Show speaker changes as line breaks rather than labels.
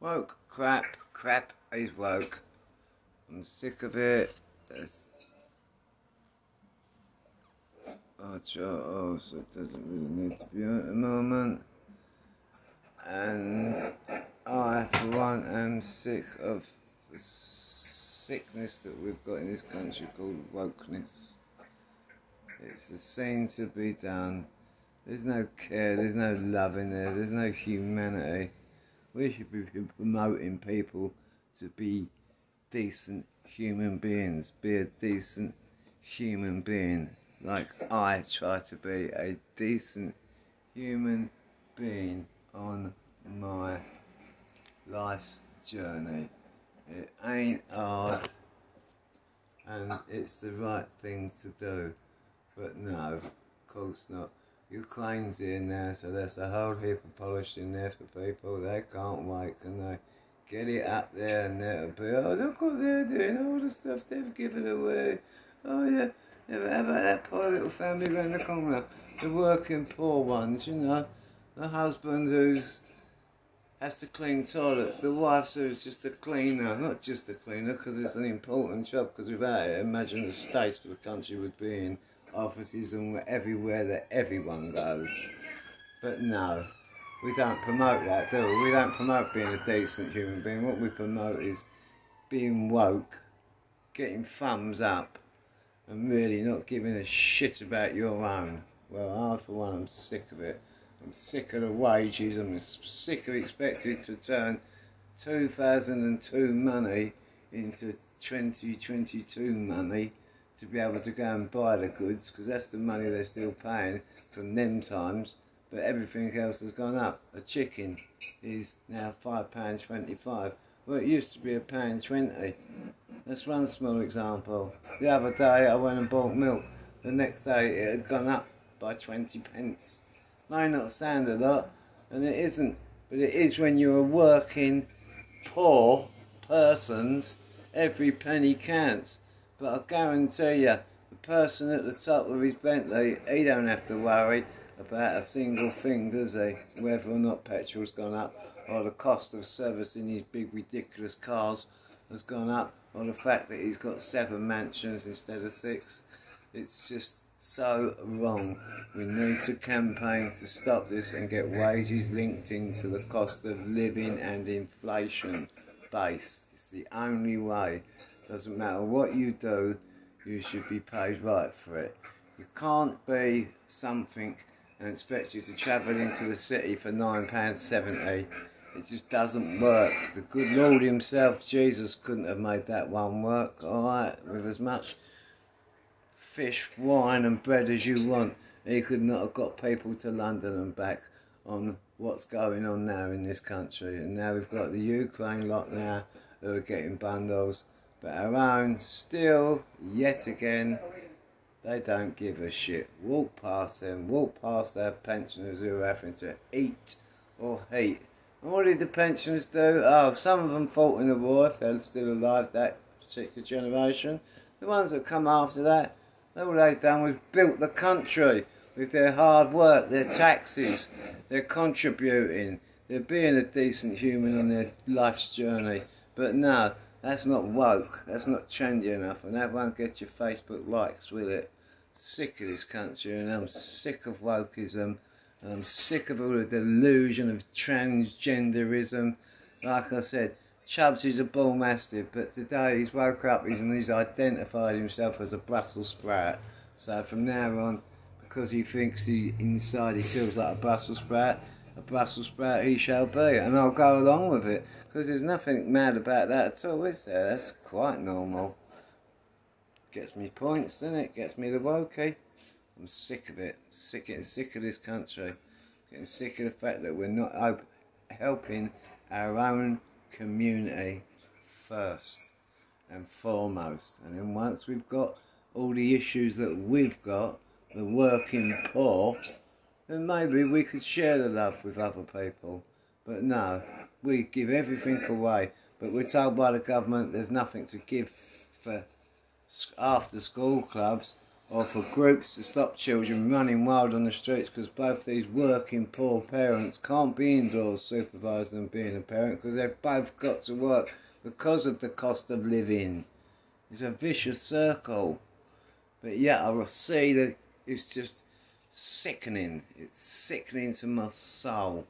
Woke crap, crap is woke. I'm sick of it. Oh, oh, so it doesn't really need to be at the moment. And I, for one, am sick of the sickness that we've got in this country called wokeness. It's the scene to be done. There's no care, there's no love in there, there's no humanity. We should be promoting people to be decent human beings, be a decent human being, like I try to be a decent human being on my life's journey. It ain't hard and it's the right thing to do, but no, of course not. Ukraine's in there, so there's a whole heap of polish in there for people. They can't wait, can they? Get it up there and they'll be, oh, look what they're doing, all the stuff they've given away. Oh, yeah, yeah how about that poor little family around the corner? The working poor ones, you know. The husband who's has to clean toilets. The wife who's just a cleaner, not just a cleaner, because it's an important job. Because without it, imagine the state the country would be in offices and everywhere that everyone goes. But no, we don't promote that, do we? We don't promote being a decent human being. What we promote is being woke, getting thumbs up, and really not giving a shit about your own. Well, I, for one, I'm sick of it. I'm sick of the wages. I'm sick of expected to turn 2002 money into 2022 money to be able to go and buy the goods because that's the money they're still paying from them times. But everything else has gone up. A chicken is now five pounds twenty-five. Well, it used to be a pound twenty. That's one small example. The other day I went and bought milk. The next day it had gone up by twenty pence. May not sound a lot, and it isn't, but it is when you're working, poor persons. Every penny counts. But I guarantee you, the person at the top of his Bentley, he don't have to worry about a single thing, does he? Whether or not petrol's gone up, or the cost of servicing his big ridiculous cars has gone up, or the fact that he's got seven mansions instead of six. It's just so wrong. We need to campaign to stop this and get wages linked into the cost of living and inflation base. It's the only way. Doesn't matter what you do, you should be paid right for it. You can't be something and expect you to travel into the city for £9.70. It just doesn't work. The good Lord himself, Jesus, couldn't have made that one work, alright, with as much fish, wine and bread as you want. He could not have got people to London and back on what's going on now in this country. And now we've got the Ukraine lot now who are getting bundles. But own still, yet again, they don't give a shit. Walk past them, walk past their pensioners who are having to eat or heat. And what did the pensioners do? Oh, some of them fought in the war if they're still alive, that particular generation. The ones that come after that, all they've done was built the country with their hard work, their taxes, their contributing, they're being a decent human on their life's journey. But no, that's not woke. That's not trendy enough, and that won't get your Facebook likes, will it? Sick of this country, and I'm sick of wokeism, and I'm sick of all the delusion of transgenderism. Like I said, Chubbs is a bull mastiff, but today he's woke up and he's identified himself as a Brussels sprout. So from now on, because he thinks he inside he feels like a Brussels sprout, a Brussels sprout he shall be, and I'll go along with it because there's nothing mad about that at all, is there? That's quite normal. Gets me points, doesn't it? Gets me the wokey. I'm sick of it. Sick getting sick of this country. Getting sick of the fact that we're not helping our own community first and foremost. And then once we've got all the issues that we've got, the working poor, then maybe we could share the love with other people. But no, we give everything away. But we're told by the government there's nothing to give for after school clubs. or for groups to stop children running wild on the streets because both these working poor parents can't be indoors supervising them being a parent because they've both got to work because of the cost of living. It's a vicious circle. But yeah, I see that it's just sickening. It's sickening to my soul.